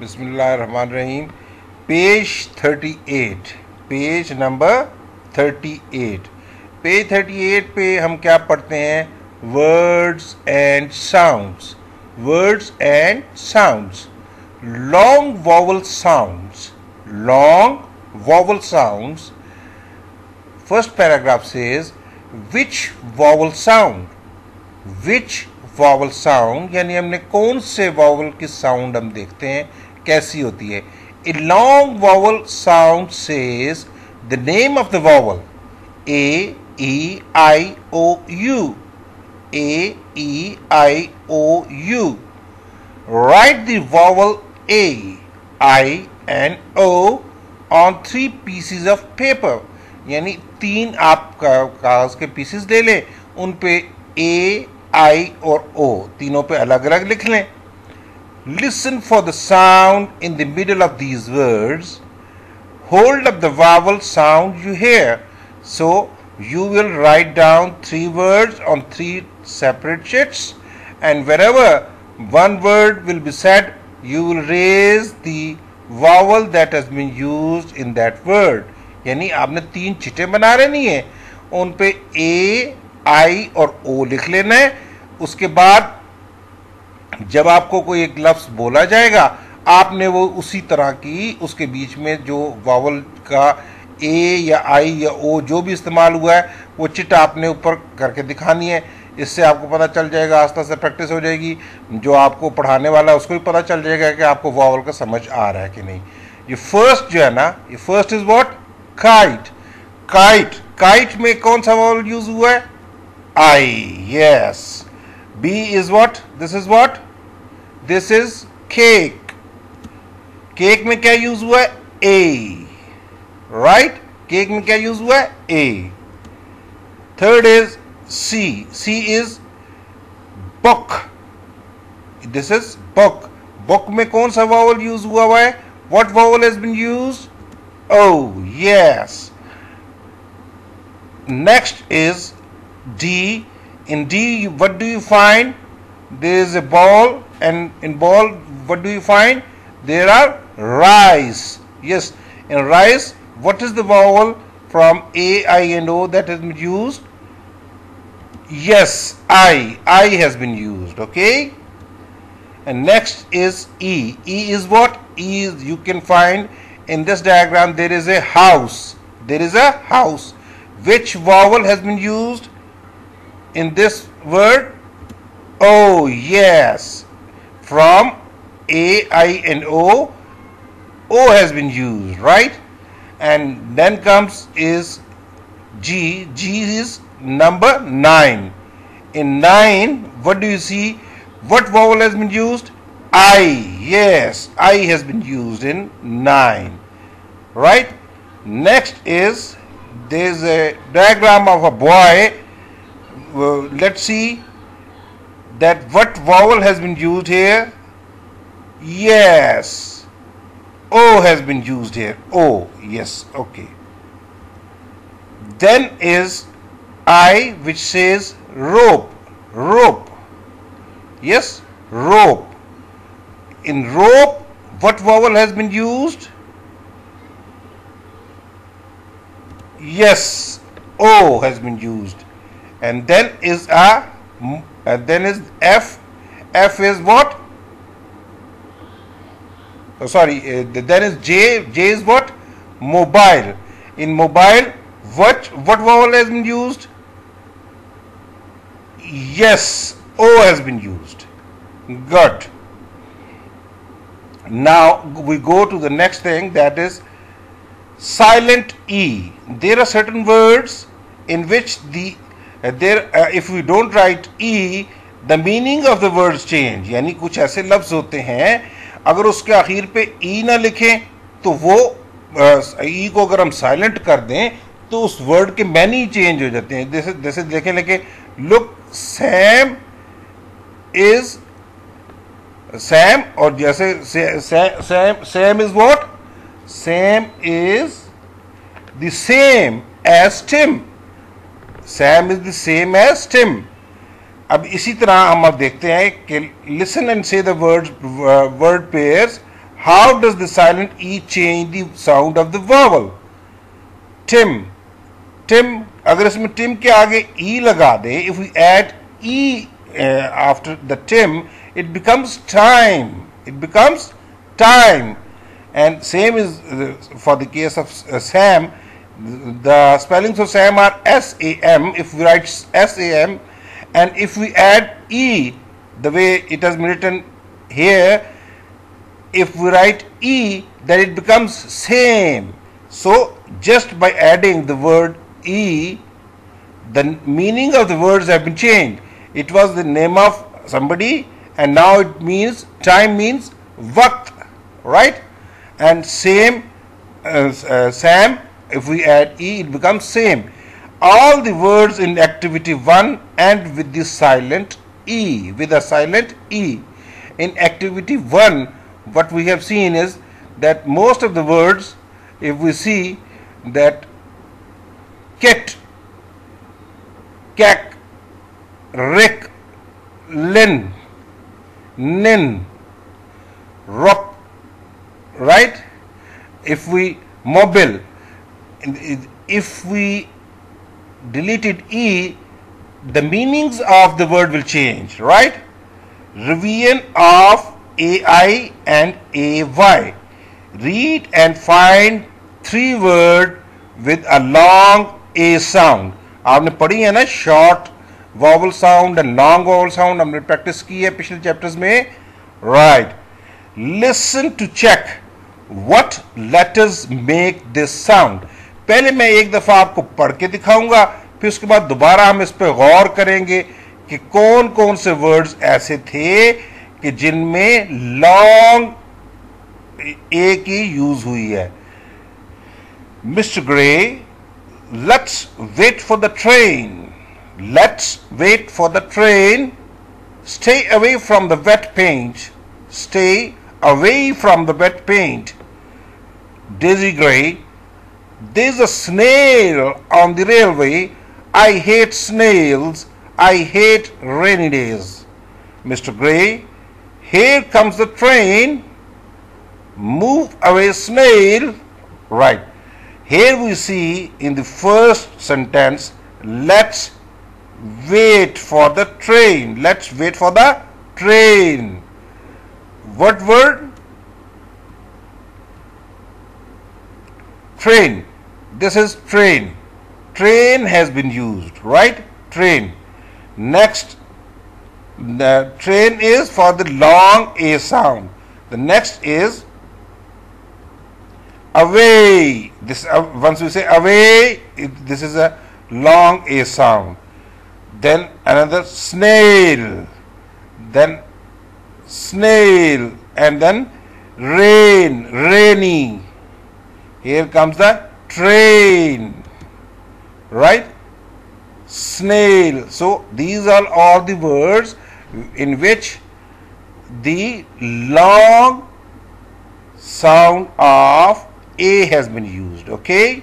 बसमिल रहीम page 38 page number 38 page thirty eight पर हम क्या पढ़ते हैं? Words and sounds words and sounds long vowel sounds long vowel sounds first paragraph says which vowel sound which vowel sound यानी हमने कौन से वॉवल के साउंड हम देखते हैं? कैसी होती है? A long vowel sound says the name of the vowel A E I O U A E I O U right the vowel A I and O on three pieces of paper यानी तीन आप कागज़ के pieces ले लें। उन पे ए आई और ओ तीनों पे अलग अलग लिख लें। Listen for the sound in the middle of these words hold up the vowel sound you hear. So you will write down three words on three separate sheets and wherever one word will be said, you will raise the vowel that has been used in that word. यानी आपने तीन चिटें बना लेनी है उन पे ए आई और ओ लिख लेना है उसके बाद जब आपको कोई एक लफ्ज बोला जाएगा, आपने वो उसी तरह की उसके बीच में जो वावल का ए या आई या ओ जो भी इस्तेमाल हुआ है, वो चिट आपने ऊपर करके दिखानी है। इससे आपको पता चल जाएगा आस्ता से प्रैक्टिस हो जाएगी। जो आपको पढ़ाने वाला है, उसको भी पता चल जाएगा कि आपको वावल का समझ आ रहा है कि नहीं। ये फ़र्स्ट जो है ना, ये first is what kite kite kite में कौन सा वावल यूज़ हुआ है? I yes B is what this is what this is cake cake में क्या यूज़ हुआ है? ए राइट केक में क्या यूज़ हुआ है? A third is C C is book this is book book में कौन सा वावल यूज़ हुआ हुआ है? What vowel has been used O yes next is D in D what do you find? There is a ball and in ball what do you find? There are rice. Yes in rice what is the vowel from a i and o that has been used? Yes i. I has been used okay? And next is e. E is what? E is you can find in this diagram there is a house. There is a house. Which vowel has been used in this word oh yes. From a i and o. O has been used right? And then comes is g. G is number 9 in 9 what do you see? What vowel has been used? I. Yes i has been used in 9 right? Next is there is a diagram of a boy. Let's see that what vowel has been used here? Yes. O has been used here. O. Yes. Okay. Then is i which says rope. Rope. Yes? Rope. In rope what vowel has been used? Yes. O has been used. And then is a and then is f. F is what? Oh, sorry uh, then is j. J is what? Mobile. In mobile what what vowel has been used? Yes o has been used. Good. Now we go to the next thing that is silent e. There are certain words in which the uh, if uh, don't write E the meaning of the of change यानी कुछ ऐसे लफ्ज होते हैं अगर उसके आखिर पे ई ना लिखें तो वो ई को अगर हम साइलेंट कर दें तो उस वर्ड के मैनी चेंज हो जाते हैं। जैसे जैसे देखें लेके लुक सैम इज़ सैम और जैसे Sam Sam is what Sam is the same as Tim Sam is the same as stim अब इसी तरह हम अब देखते हैं कि listen and say third word pair how does the silent E change the sound of the vowel Tim Tim अगर इसमें टिम के आगे ई e लगा दे if you add E after the Tim it becomes time it becomes time and same is for the case of Sam The spellings of Sam are S-A-M. If we write S-A-M, and if we add E, the way it has been written here, if we write E, then it becomes same. So just by adding the word E, the meaning of the words have been changed. It was the name of somebody and now it means time means vakt, right? And same as uh, Sam, if we add E, it becomes same. All the words in activity 1 and with the silent E, with a silent E. In activity 1, what we have seen is that most of the words, if we see that kit, kak, rick, lin, nin, rock, right? If we mobile, if we deleted E, the meanings of the word will change, right? Revision of AI and AY. Read and find three word with a long A sound. आपने पढ़ी है ना short vowel sound and long vowel sound हमने practice की है पिछले chapters में right listen to check what letters make this sound पहले मैं एक दफ़ा आपको पढ़ के दिखाऊँगा, फिर उसके बाद दोबारा हम इस पर गौर करेंगे कि कौन कौन से वर्ड्स ऐसे थे कि जिनमें लॉन्ग ए की यूज़ हुई है। Mister Grey let's wait for the train let's wait for the train stay away from the wet paint stay away from the wet paint Daisy Grey there's a snail on the railway. I hate snails. I hate rainy days. Mr. Gray, here comes the train. Move away, snail. Right. Here we see in the first sentence, let's wait for the train. Let's wait for the train. What word? Train. This is train. Train has been used, right? Train. Next the train is for the long A sound. The next is away. This uh, once we say away, it, this is a long A sound. Then another snail. Then snail and then rain, rainy. Here comes the train. Right? Snail. So these are all the words in which the long sound of A has been used. Okay.